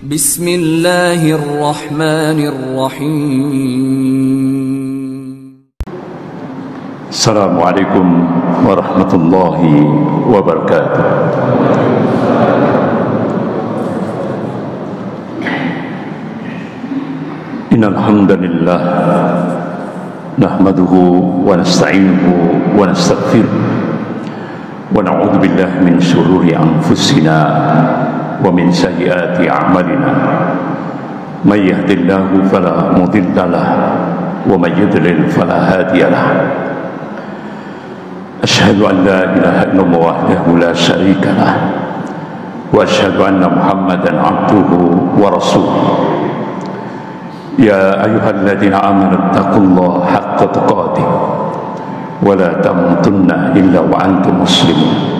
بسم الله الرحمن الرحيم. السلام عليكم ورحمة الله وبركاته. إن الحمد لله نحمده ونستعينه ونستغفره ونعوذ بالله من شرور أنفسنا ومن سيئات أعمالنا. من يهد الله فلا مضل له ومن يضلل فلا هادي له. أشهد أن لا إله إلا الله وحده لا شريك له وأشهد أن محمدا عبده ورسوله. يا أيها الذين آمنوا اتقوا الله حق تقاته ولا تموتن إلا وأنتم مسلمون.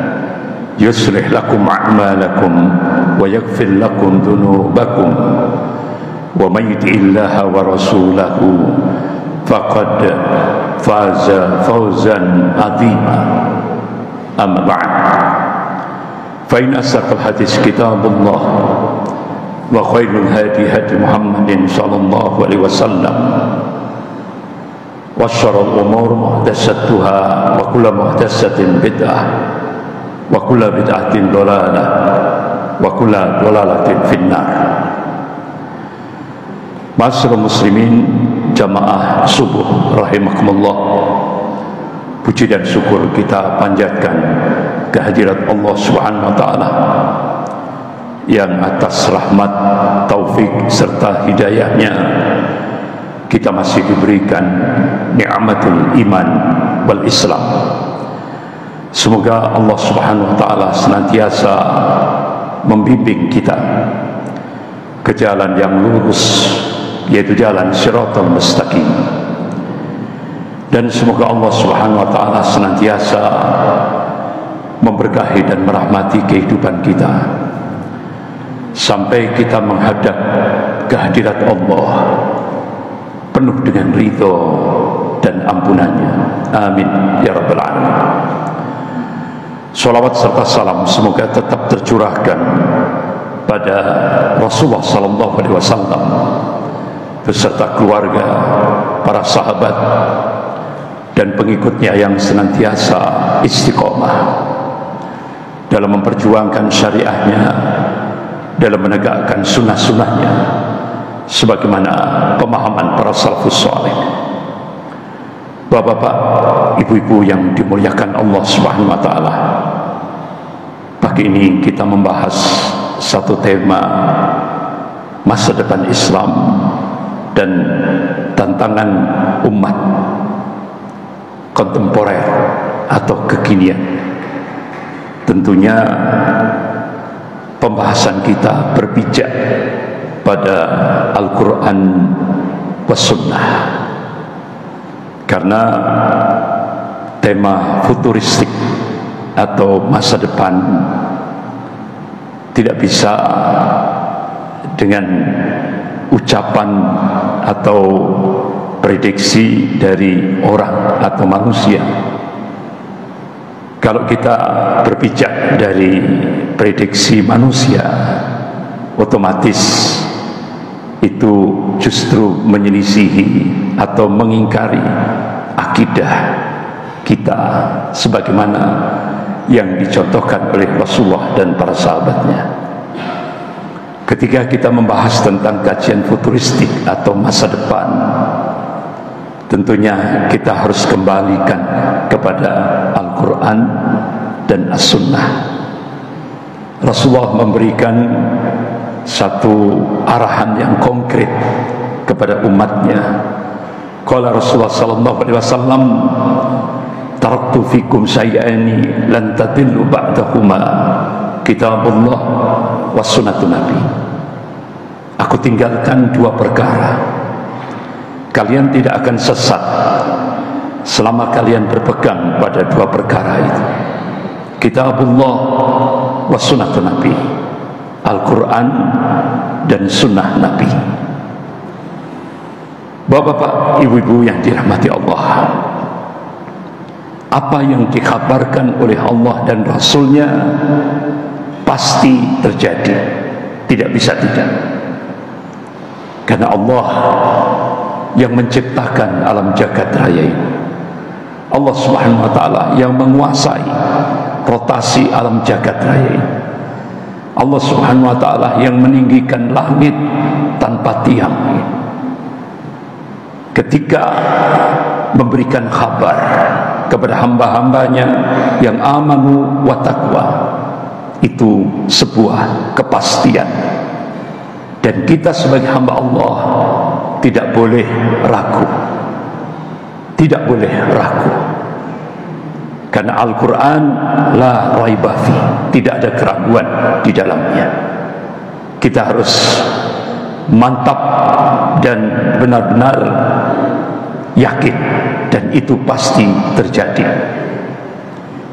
يصلح لكم أعمالكم ويغفر لكم ذنوبكم ومن يطع الله ورسوله فقد فاز فوزا عظيما. أما بعد فإن أصدق الحديث كتاب الله وخير الهادي هدي محمد صلى الله عليه وسلم وشر الأمور محدثتها وكل محدثة بدعة. wa kulla bid'atin dolalah wa kulla dolalatin finnar. Masyarakat muslimin jamaah subuh rahimakumullah. Puji dan syukur kita panjatkan kehadirat Allah subhanahu wa ta'ala Yang atas rahmat, taufik serta hidayahnya. Kita masih diberikan ni'matul iman wal islam. Semoga Allah Subhanahu wa taala senantiasa membimbing kita ke jalan yang lurus yaitu jalan Shiratal Mustaqim. Dan semoga Allah Subhanahu wa taala senantiasa memberkahi dan merahmati kehidupan kita sampai kita menghadap kehadirat Allah penuh dengan ridho dan ampunannya. Amin ya rabbal alamin. Salawat serta salam semoga tetap tercurahkan pada Rasulullah sallallahu alaihi wasallam beserta keluarga, para sahabat dan pengikutnya yang senantiasa istiqomah dalam memperjuangkan syariahnya dalam menegakkan sunnah-sunnahnya sebagaimana pemahaman para salafus salih Bapak-bapak, ibu-ibu yang dimuliakan Allah Subhanahu wa taala. Ini kita membahas satu tema masa depan Islam dan tantangan umat kontemporer atau kekinian. Tentunya pembahasan kita berpijak pada Al-Quran Sunnah karena tema futuristik atau masa depan tidak bisa dengan ucapan atau prediksi dari orang atau manusia. Kalau kita berpijak dari prediksi manusia otomatis itu justru menyelisihi atau mengingkari akidah kita sebagaimana yang dicontohkan oleh Rasulullah dan para sahabatnya. Ketika kita membahas tentang kajian futuristik atau masa depan tentunya kita harus kembalikan kepada Al-Quran dan As-Sunnah. Rasulullah memberikan satu arahan yang konkret kepada umatnya. Qala Rasulullah sallallahu alaihi wasallam taraktu fikum syai'ani lan tadillu ba'dahuma kitabullah was sunnatu Nabi. Aku tinggalkan dua perkara. Kalian tidak akan sesat selama kalian berpegang pada dua perkara itu. Kitabullah was sunnatu Nabi. Al-Quran dan sunnah Nabi. Bapak-bapak, ibu-ibu yang dirahmati Allah Apa yang dikabarkan oleh Allah dan Rasulnya Pasti terjadi. Tidak bisa tidak. Karena Allah Yang menciptakan alam jagat raya ini. Allah subhanahu wa ta'ala yang menguasai Rotasi alam jagat raya ini. Allah subhanahu wa ta'ala yang meninggikan langit tanpa tiang ketika memberikan kabar kepada hamba-hambanya yang amanu wa taqwa. Itu sebuah kepastian. Dan kita sebagai hamba Allah tidak boleh ragu. Tidak boleh ragu. Karena Al-Quran la raibafi tidak ada keraguan di dalamnya. Kita harus mantap dan benar-benar yakin dan itu pasti terjadi.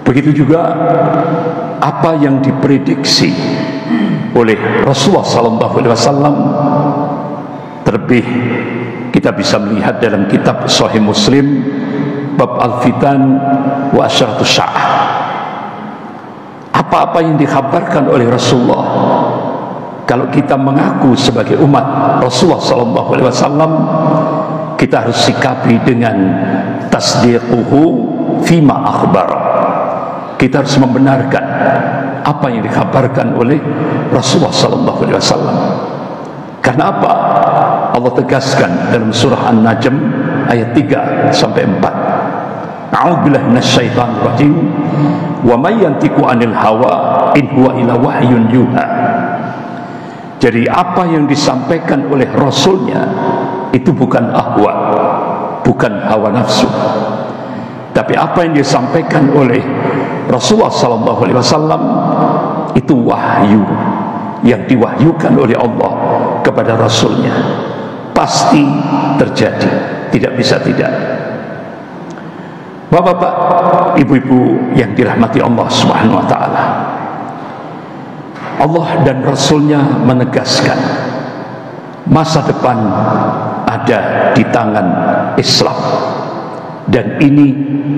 Begitu juga apa yang diprediksi oleh Rasulullah sallallahu alaihi wasallam terlebih kita bisa melihat dalam kitab Sahih Muslim bab Al-Fitan wa Asyratus Sya'ah apa-apa yang dikhabarkan oleh Rasulullah kalau kita mengaku sebagai umat Rasulullah sallallahu alaihi wasallam kita harus sikapi dengan tasdiquhu fima akhbar. Kita harus membenarkan apa yang dikabarkan oleh Rasulullah sallallahu alaihi wasallam. Karena apa? Allah tegaskan dalam surah An-Najm ayat 3 sampai 4 A'udzubillahi minasyaitonir rajim. Wa may yantiqu 'anil hawa in huwa illa wahyun yuha. Jadi apa yang disampaikan oleh Rasulnya itu bukan ahwa, bukan hawa nafsu. Tapi apa yang disampaikan oleh Rasulullah sallallahu alaihi wasallam itu wahyu yang diwahyukan oleh Allah kepada Rasulnya. Pasti terjadi, tidak bisa tidak. Bapak-bapak, ibu-ibu yang dirahmati Allah Subhanahu wa taala. Allah dan Rasulnya menegaskan masa depan ada di tangan Islam. Dan ini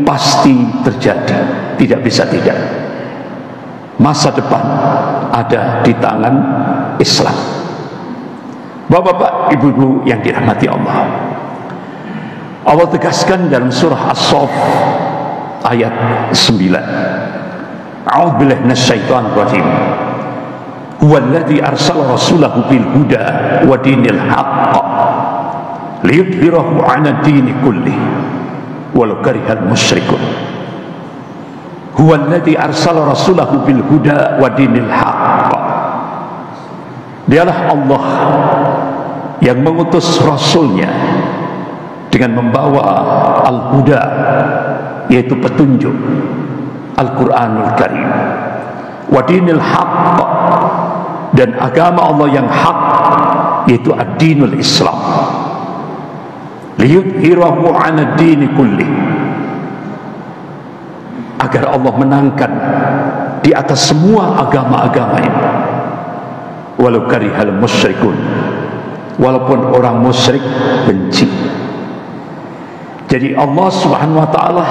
pasti terjadi. Tidak bisa tidak. Masa depan ada di tangan Islam. Bapak-bapak, ibu-ibu yang dirahmati Allah. Allah tegaskan dalam surah As-Saff ayat 9 A'udzubillahi minasyaitonir rajim. Huwa alladhi arsala rasulahu bil huda wa dinil haqq liyudhhirahu 'ala dini kulli walau karihal musyrikun huwa alladhi arsala rasulahu bil huda wa dinil haqq. Dialah Allah yang mengutus rasulnya dengan membawa al-huda yaitu petunjuk Al-Qur'anul Karim. Wa dinil haqq. Dan agama Allah yang hak yaitu ad-dinul Islam liyudhirahu 'ala dini kulli. Agar Allah menangkan di atas semua agama-agama ini. Walau karihal musyrikun. Walaupun orang musyrik benci. Jadi Allah Subhanahu wa taala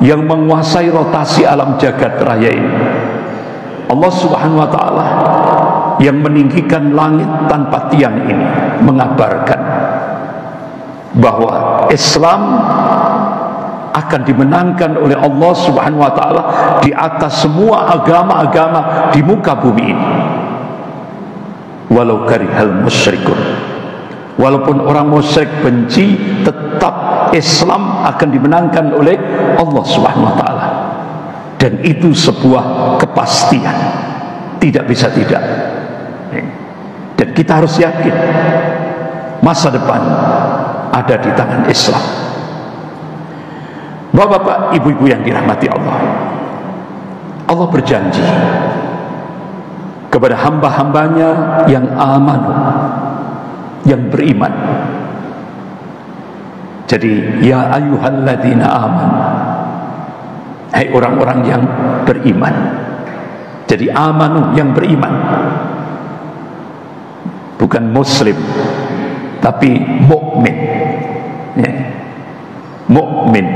yang menguasai rotasi alam jagat raya ini. Allah Subhanahu wa taala yang meninggikan langit tanpa tiang ini mengabarkan bahwa Islam akan dimenangkan oleh Allah Subhanahu wa taala di atas semua agama-agama di muka bumi ini. Walau karihal musyrikun. Walaupun orang musyrik benci, tetap Islam akan dimenangkan oleh Allah Subhanahu wa taala. Dan itu sebuah kepastian. Tidak bisa tidak. Dan kita harus yakin masa depan ada di tangan Islam. Bapak-bapak, ibu-ibu yang dirahmati Allah. Allah berjanji kepada hamba-hambanya yang aman yang beriman jadi ya ayyuhalladzina aman hai orang-orang yang beriman jadi amanu yang beriman bukan muslim tapi mukmin. Mukmin.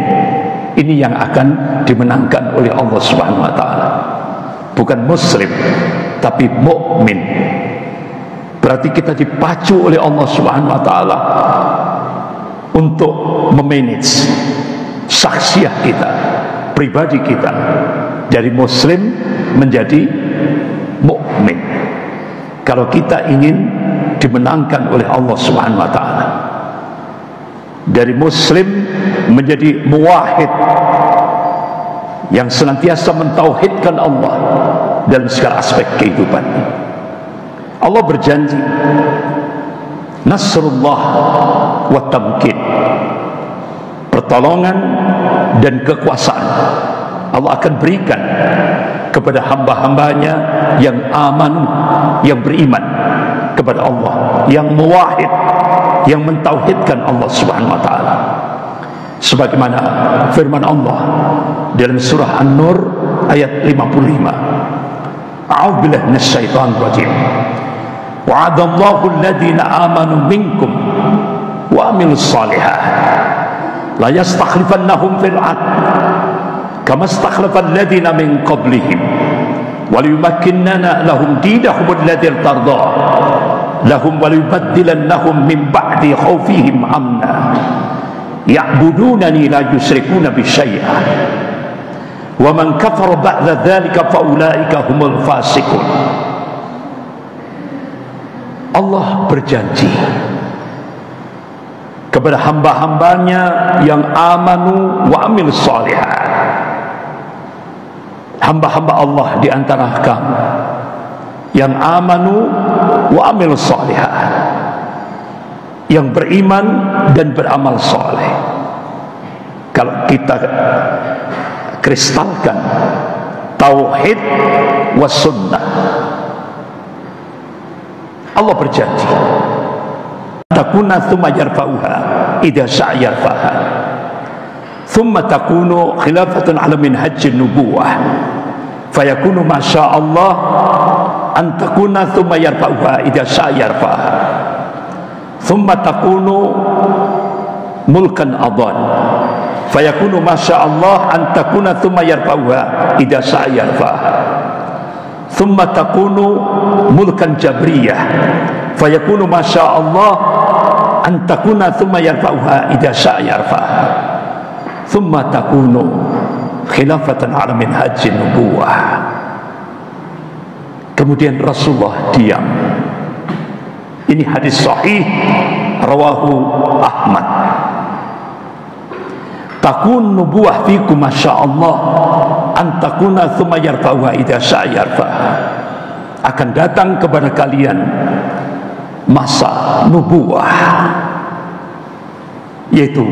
Ini yang akan dimenangkan oleh Allah Subhanahu wa taala. Bukan muslim tapi mukmin. Berarti kita dipacu oleh Allah Subhanahu wa taala untuk memanage saksiah kita pribadi kita dari muslim menjadi mukmin. Kalau kita ingin dimenangkan oleh Allah Subhanahu wa taala. Dari muslim menjadi muwahhid yang senantiasa mentauhidkan Allah dalam segala aspek kehidupan. Allah berjanji Nasrullah wa tamkin pertolongan dan kekuasaan Allah akan berikan kepada hamba-hambanya yang aman yang beriman kepada Allah yang muwahid yang mentauhidkan Allah Subhanahu wa taala sebagaimana firman Allah dalam surah An-Nur ayat 55 أعوذ بالله من الشيطان الرجيم وعد الله الذين آمنوا منكم وعملوا الصالحات لا يستخلفنهم في الأرض كما استخلف الذين من قبلهم وليمكنن لهم دينهم الذي ارتضى لهم وليبدلنهم من بعد خوفهم ya'budunani la yusrikuna bi syai'a wa man kafara ba'da dhalika fa ulaika humul fasikun Allah berjanji kepada hamba-hambanya yang amanu wa amil salihat. Hamba-hamba Allah di antara kamu yang amanu wa amil salihat. Yang beriman dan beramal soleh. Kalau kita kristalkan tauhid was sunnah. Allah berjanji takuna thumma yarfa'uha idha sya'yarfa'ha thumma takunu khilafatan ala minhajin nubuwah. Fayakunu masya Allah an takuna thumma yarfa'uha idha sya'yarfa'ha thumma takunu mulkan adhan. Fayakunu masya Allah antakuna thumma yarfa'uha. Idha sa'yarfa'ha thumma takunu mulkan jabriyah. Fayakunu masya Allah antakuna thumma yarfa'uha. Idha sa'yarfa'ha thumma takunu khilafatan ala minhajin nubuwah. Kemudian Rasulullah diam ini hadis sahih. Rawahu Ahmad. Takun nubuah fikum masyaallah antakuna thumma yarfa'uha idza sya'yarfa'ha akan datang kepada kalian masa nubuah yaitu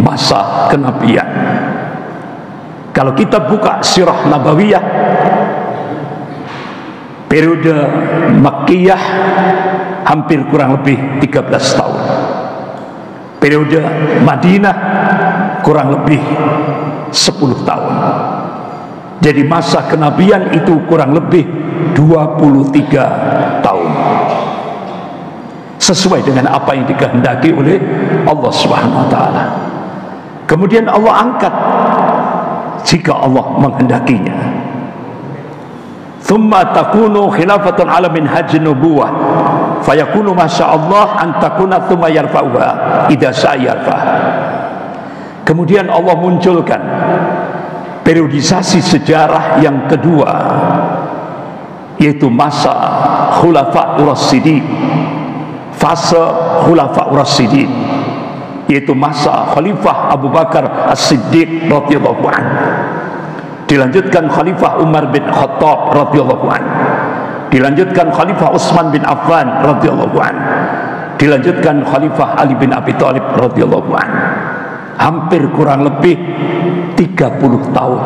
masa kenabian. Kalau kita buka sirah nabawiyah periode Makkiyah hampir kurang lebih 13 tahun. Periode Madinah kurang lebih 10 tahun. Jadi masa kenabian itu kurang lebih 23 tahun. Sesuai dengan apa yang dikehendaki oleh Allah Subhanahu wa taala. Kemudian Allah angkat jika Allah menghendakinya. Thumma takunu khilafatan ala minhaj nubuwah fayakunu masya Allah an takuna thumma yarfa'uha. Idza sa'yarfa'ha Kemudian Allah munculkan periodisasi sejarah yang kedua yaitu masa khulafa urasidin fase khulafa urasidin yaitu masa khalifah Abu Bakar As-Siddiq radhiyallahu anhu. Dilanjutkan khalifah Umar bin Khattab radhiyallahu anhu dilanjutkan khalifah Utsman bin Affan radhiyallahu anhu dilanjutkan khalifah Ali bin Abi Thalib radhiyallahu anhu hampir kurang lebih 30 tahun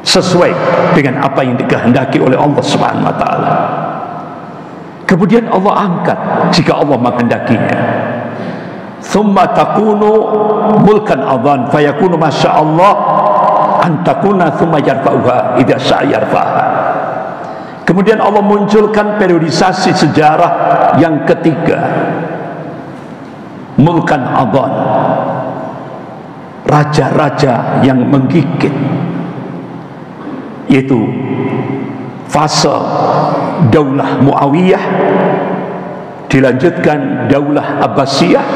sesuai dengan apa yang dikehendaki oleh Allah Subhanahu wa taala. Kemudian Allah angkat jika Allah menghendakinya. Thumma takunu mulkan adhan fayakunu masyaallah an takuna thumma yarfa'uha idza sya'yarfa'ha. Kemudian Allah munculkan periodisasi sejarah yang ketiga. Mulkan adhan. Raja-raja yang menggigit yaitu fase Daulah Muawiyah dilanjutkan Daulah Abbasiyah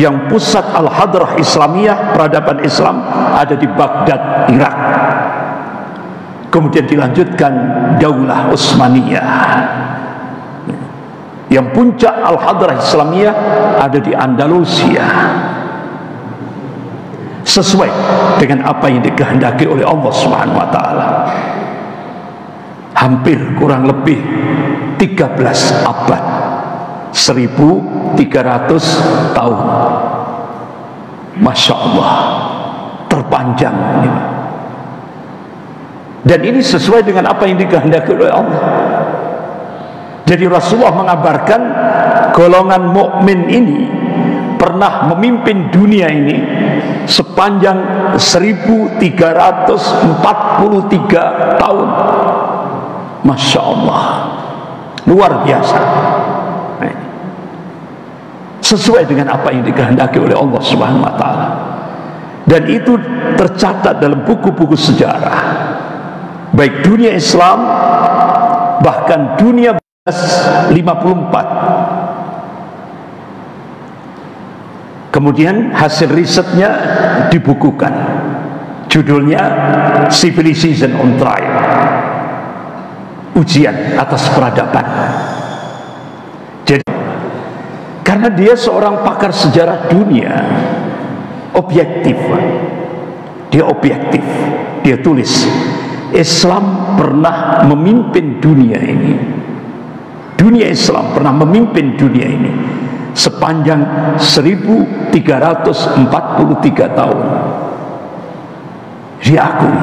yang pusat Al-Hadrah Islamiyah peradaban Islam ada di Baghdad, Irak kemudian dilanjutkan Daulah Utsmaniyah. Yang puncak Al-Hadrah Islamiyah ada di Andalusia. Sesuai dengan apa yang dikehendaki oleh Allah Subhanahu wa taala. Hampir kurang lebih 13 abad. 1300 tahun. Masya Allah. Terpanjang ini dan ini sesuai dengan apa yang dikehendaki oleh Allah. Jadi Rasulullah mengabarkan golongan mukmin ini pernah memimpin dunia ini sepanjang 1343 tahun. Masya Allah. Luar biasa. Sesuai dengan apa yang dikehendaki oleh Allah Subhanahu wa taala. Dan itu tercatat dalam buku-buku sejarah baik dunia Islam bahkan dunia 54 kemudian hasil risetnya dibukukan. Judulnya Civilization on Trial. Ujian atas peradaban. Jadi karena dia seorang pakar sejarah dunia objektif dia objektif. Dia tulis Islam pernah memimpin dunia ini. Dunia Islam pernah memimpin dunia ini sepanjang 1343 tahun. Diakui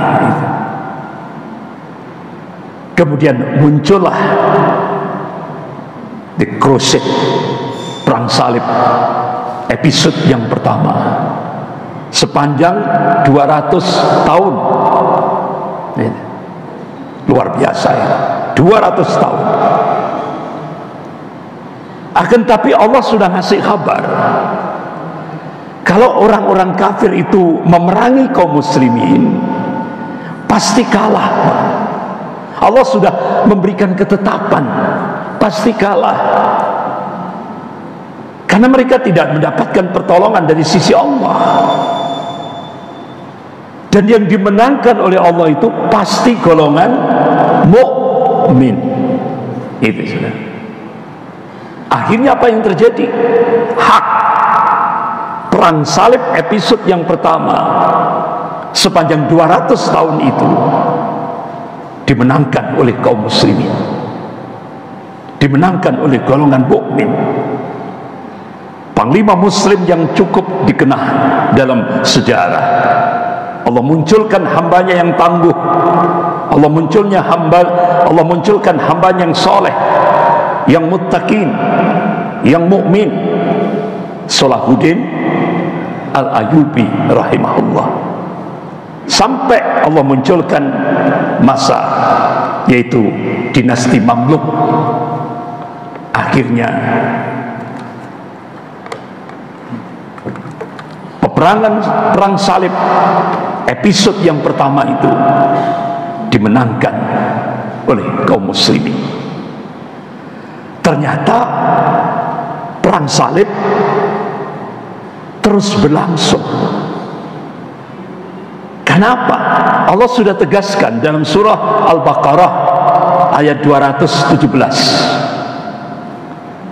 kemudian muncullah The Crusade perang salib episode yang pertama. Sepanjang 200 tahun luar biasa ya. 200 tahun. Akan tapi Allah sudah ngasih kabar. Kalau orang-orang kafir itu memerangi kaum muslimin pasti kalah Allah sudah memberikan ketetapan pasti kalah. Karena mereka tidak mendapatkan pertolongan dari sisi Allah dan yang dimenangkan oleh Allah itu pasti golongan mukmin. Itu sudah. Akhirnya apa yang terjadi? Hak. Perang salib episode yang pertama. Sepanjang 200 tahun itu dimenangkan oleh kaum muslimin. Dimenangkan oleh golongan mukmin. Panglima muslim yang cukup dikenal dalam sejarah Allah munculkan hambanya yang tangguh. Allah munculnya hamba Allah munculkan hambanya yang soleh yang muttaqin yang mukmin. Salahuddin Al-Ayubi rahimahullah. Sampai Allah munculkan masa yaitu dinasti Mamluk. Akhirnya peperangan perang salib episode yang pertama itu dimenangkan oleh kaum muslimin ternyata perang salib terus berlangsung Kenapa? Allah sudah tegaskan dalam surah Al-Baqarah ayat 217.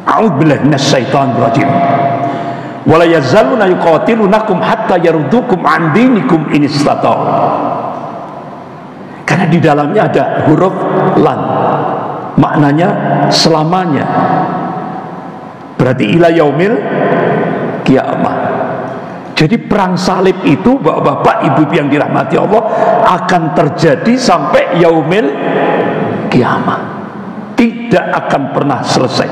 A'udzubillahi minasyaitonir rajim. Wala yazaluna yuqatilunakum hatta yardukum an dinikum in. Karena di dalamnya ada huruf lan. Maknanya selamanya. Berarti ila yaumil kiamat. Jadi perang salib itu bapak-bapak ibu yang dirahmati Allah akan terjadi sampai yaumil kiamah tidak akan pernah selesai